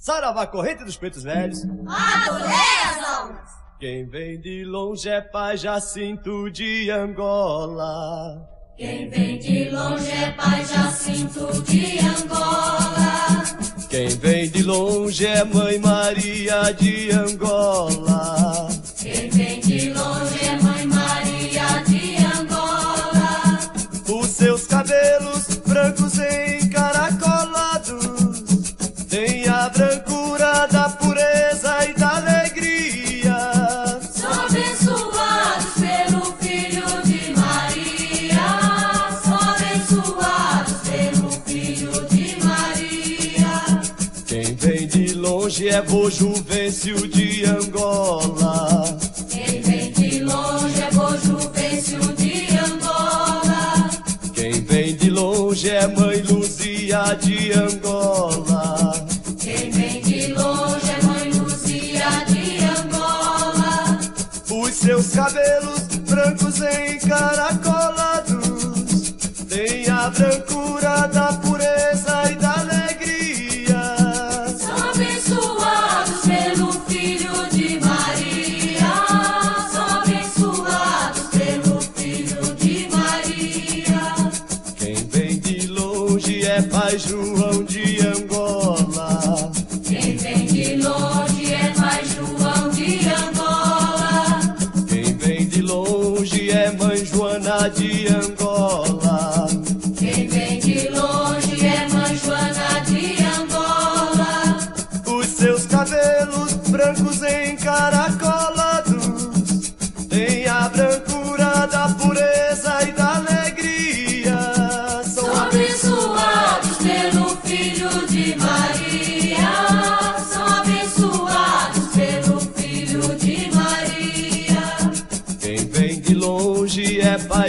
Saravá corrente dos pretos velhos. Adorei as almas. Quem vem de longe é pai Jacinto de Angola. Quem vem de longe é pai Jacinto de Angola. Quem vem de longe é mãe Maria de Angola. Longe é Bojuvêncio de Angola. Quem vem de longe é Bojuvêncio de Angola. Quem vem de longe é Mãe Luzia de Angola. Quem vem de longe é Mãe Luzia de Angola. Os seus cabelos brancos encaracolados têm a brancura da pureza João de Angola. Quem vem de longe é Pai João de Angola. Quem vem de longe é Mãe Joana de Angola. Quem vem de longe é Mãe Joana de Angola. Os seus cabelos brancos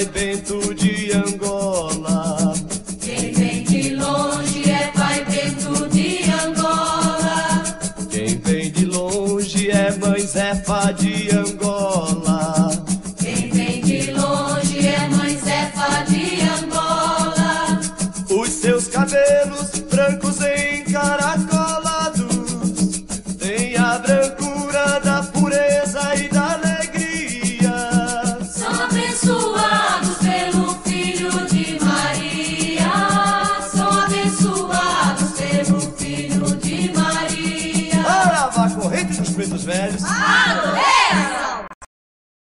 é Bento de Angola. Quem vem de longe é Pai Bento de Angola. Quem vem de longe é Mãe Zefa de Angola. dos velhos. Ah, é?